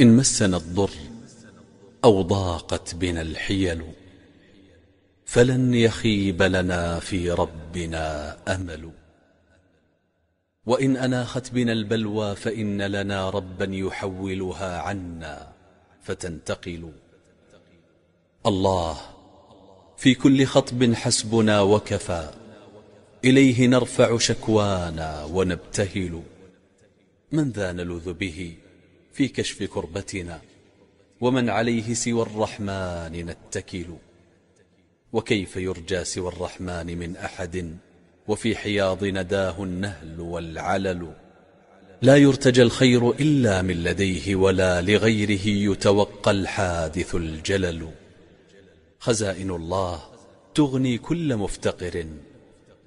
إن مسنا الضر أو ضاقت بنا الحيل فلن يخيب لنا في ربنا أمل. وإن أناخت بنا البلوى فإن لنا ربا يحولها عنا فتنتقل. الله في كل خطب حسبنا وكفى إليه نرفع شكوانا ونبتهل. من ذا نلذ به؟ في كشف كربتنا ومن عليه سوى الرحمن نتكل. وكيف يرجى سوى الرحمن من أحد وفي حياض نداه النهل والعلل. لا يرتجى الخير إلا من لديه ولا لغيره يتوقى الحادث الجلل. خزائن الله تغني كل مفتقر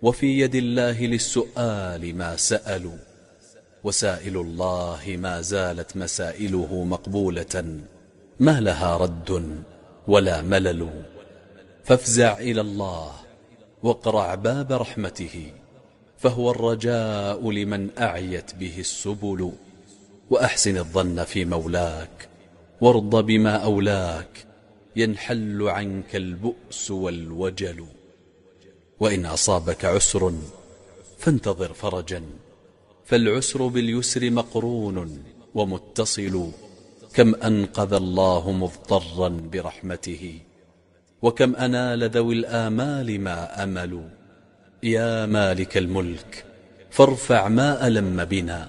وفي يد الله للسؤال ما سألوا. وسائل الله ما زالت مسائله مقبولة. ما لها رد ولا ملل. فافزع إلى الله واقرع باب رحمته فهو الرجاء لمن أعيت به السبل. وأحسن الظن في مولاك وارض بما أولاك ينحل عنك البؤس والوجل. وإن أصابك عسر فانتظر فرجا. فالعسر باليسر مقرون ومتصل كم أنقذ الله مضطرا برحمته وكم أنال ذوي الآمال ما أملوا. يا مالك الملك فارفع ما ألم بنا.